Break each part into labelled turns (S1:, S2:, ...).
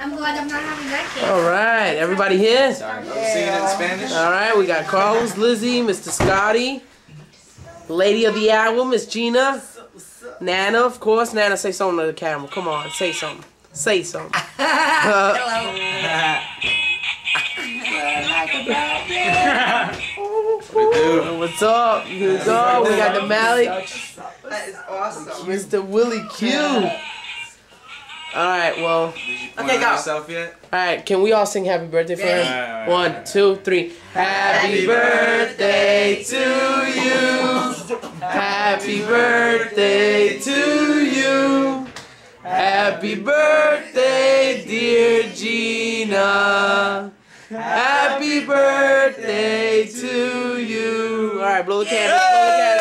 S1: I'm glad I'm not having that cake.
S2: All right, everybody here?
S3: Sorry. I'm singing in Spanish.
S2: All right, we got Carlos, Lizzie, Mr. Scotty, Lady of the Hour, Miss Gina, Nana, of course. Nana, say something to the camera. Come on, say something. Say something. Uh,
S3: We do.
S2: what's up? Here we. We got the Malik,
S4: That is awesome.
S2: Mr. Willie Q. All right, well,
S4: Okay, go.
S3: yourself yet?
S2: all right. Can we all sing Happy Birthday for him?
S3: Alright,
S2: One,
S3: alright,
S2: two, three. Happy birthday to you. Happy birthday to you. Happy birthday, dear Gina. Happy birthday to you. All right, blow the candles. Blow the candles.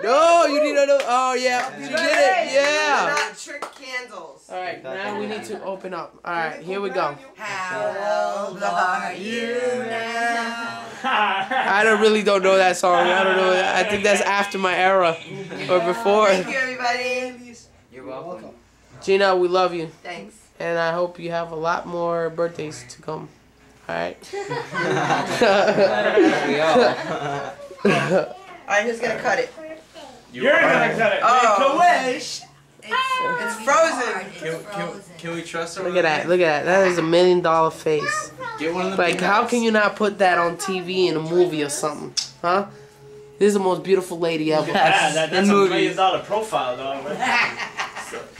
S2: Blow the candles. No, you need to. Know. Oh yeah, you did it. Yeah.
S4: Not trick candles.
S2: All right, now we need to open up. All right, here we go.
S4: How old are you now?
S2: I don't really don't know that song. I don't know. I think that's after my era or before.
S4: Thank you, everybody.
S3: You're welcome.
S2: Gina, we love you,
S4: Thanks.
S2: and I hope you have a lot more birthdays to come. All right.
S3: We all.
S4: All right, who's gonna cut it?
S5: You're gonna cut it.
S4: Oh.
S5: Make a wish.
S4: It's frozen.
S3: Can, can, can we trust her?
S2: Look at that. Look at that. That is a million dollar face.
S3: Get one of the
S2: Like, how can you not put that on TV in a movie or something? Huh? This is the most beautiful lady ever.
S5: Yeah, that, that's
S2: In
S5: a
S2: movies.
S5: million dollar profile, dog.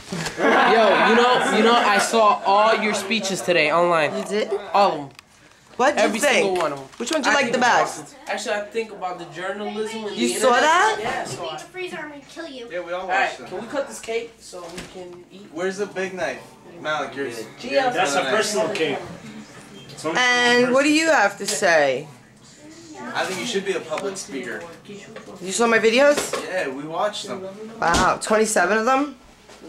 S2: Yo, you know, you know, I saw all your speeches today online.
S4: You did?
S2: All of them.
S4: What'd you
S2: Every single
S4: think?
S2: one of them.
S4: Which one did
S2: I
S4: you like the
S2: think about-
S4: best?
S2: Actually, I think about the journalism and
S4: You
S2: the
S4: saw
S2: internet.
S4: that?
S2: Yeah, I
S1: We
S2: saw
S1: need
S2: it.
S1: to freeze her and kill you.
S3: Yeah, we all
S2: All right,
S3: watched them.
S2: can we cut this cake so we can eat?
S3: Where's the big knife? Malik, yours.
S2: Gia.
S5: That's a personal cake.
S4: And what do you have to say?
S3: I think you should be a public speaker.
S4: You saw my videos?
S3: Yeah, we watched them.
S4: Wow, 27 of them?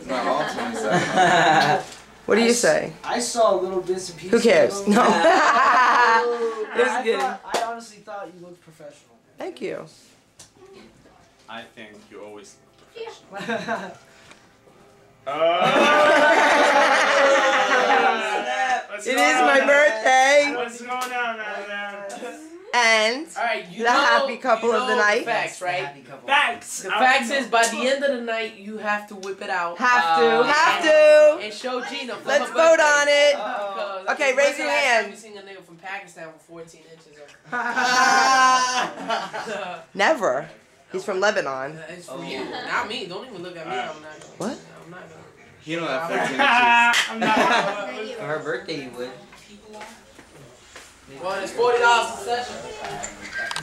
S3: Not all 27.
S4: What do you say?
S6: I saw a little bits and pieces.
S4: Who cares?
S6: of them.
S4: No.
S6: I,
S4: Just kidding.
S6: thought, I honestly thought you looked professional.
S4: Thank you.
S5: I think you always.
S6: Yeah.
S5: What's oh!
S4: It
S5: going
S4: is
S5: on
S4: my birthday.
S5: What's going on out there?
S4: And
S2: All right, you
S4: The
S2: know,
S4: happy couple
S2: you
S4: of the
S2: know
S4: night.
S2: facts, right?
S5: Facts.
S2: The facts is, by the end of the night, you have to whip it out.
S4: have to,
S2: uh,
S4: have to.
S2: And show Gina. for
S4: Let's vote
S2: birthday.
S4: on it.
S2: Because, I
S4: Okay, raise your hand.
S2: time You seen a nigga from Pakistan with 14 inches. Of
S4: Never. He's from Lebanon.
S2: it's for you, not me. Don't even look at me. I'm not. Gonna,
S4: What?
S2: I'm not gonna.
S3: He don't have 14 inches.
S5: I'm not.
S1: Not.
S7: For her birthday, you would.
S2: One is $40 a session.